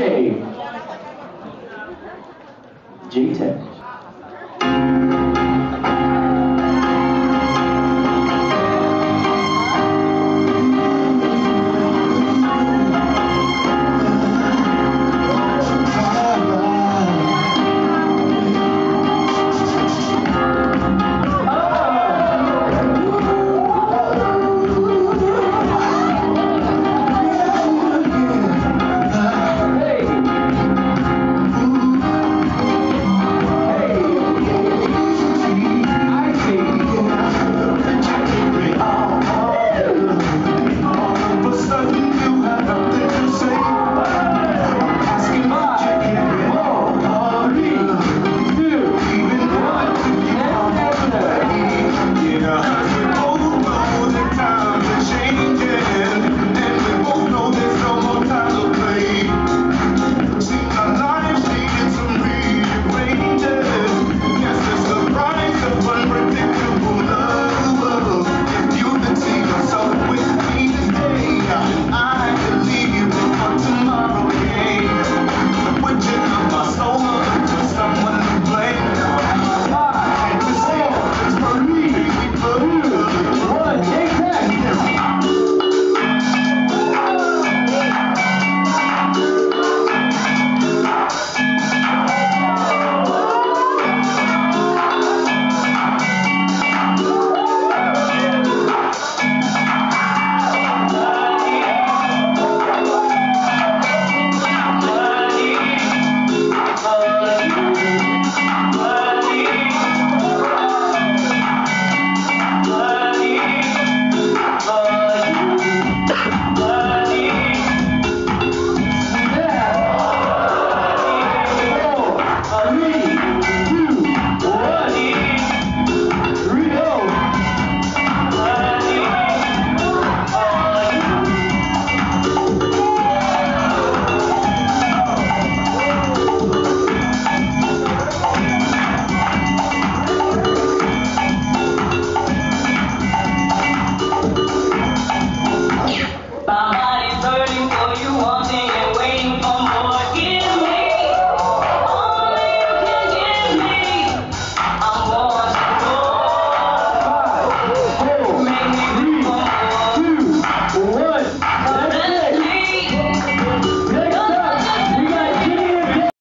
DJ J-Tech.